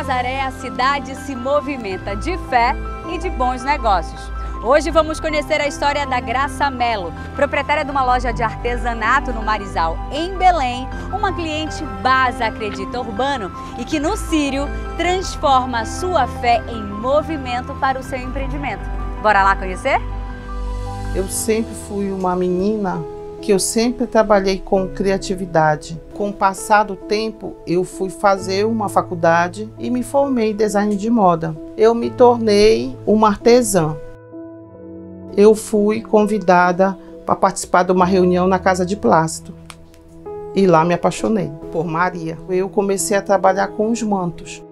Nazaré, a cidade se movimenta de fé e de bons negócios. Hoje vamos conhecer a história da Graça Melo, proprietária de uma loja de artesanato no Marizal, em Belém, uma cliente base acredita urbano e que no Sírio transforma sua fé em movimento para o seu empreendimento. Bora lá conhecer? Eu sempre fui uma menina que eu sempre trabalhei com criatividade. Com o passar do tempo, eu fui fazer uma faculdade e me formei em design de moda. Eu me tornei uma artesã eu fui convidada para participar de uma reunião na Casa de Plástico. E lá me apaixonei por Maria. Eu comecei a trabalhar com os mantos.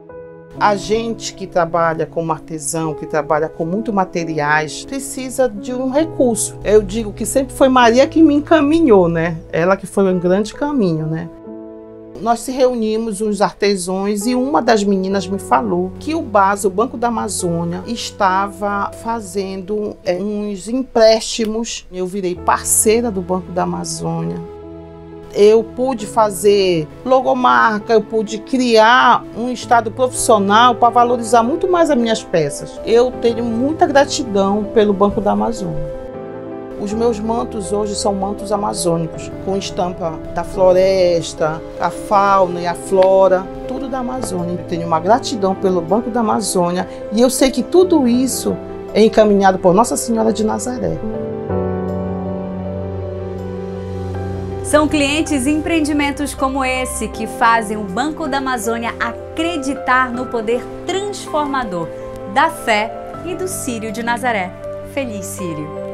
A gente que trabalha como artesão, que trabalha com muito materiais, precisa de um recurso. Eu digo que sempre foi Maria que me encaminhou, né? Ela que foi um grande caminho, né? nós se reunimos uns artesãos e uma das meninas me falou que o BASA, o Banco da Amazônia, estava fazendo é, uns empréstimos. Eu virei parceira do Banco da Amazônia. Eu pude fazer logomarca, eu pude criar um estado profissional para valorizar muito mais as minhas peças. Eu tenho muita gratidão pelo Banco da Amazônia. Os meus mantos hoje são mantos amazônicos, com estampa da floresta, a fauna e a flora, tudo da Amazônia. Eu tenho uma gratidão pelo Banco da Amazônia e eu sei que tudo isso é encaminhado por Nossa Senhora de Nazaré. São clientes e empreendimentos como esse que fazem o Banco da Amazônia acreditar no poder transformador da fé e do Sírio de Nazaré. Feliz Sírio!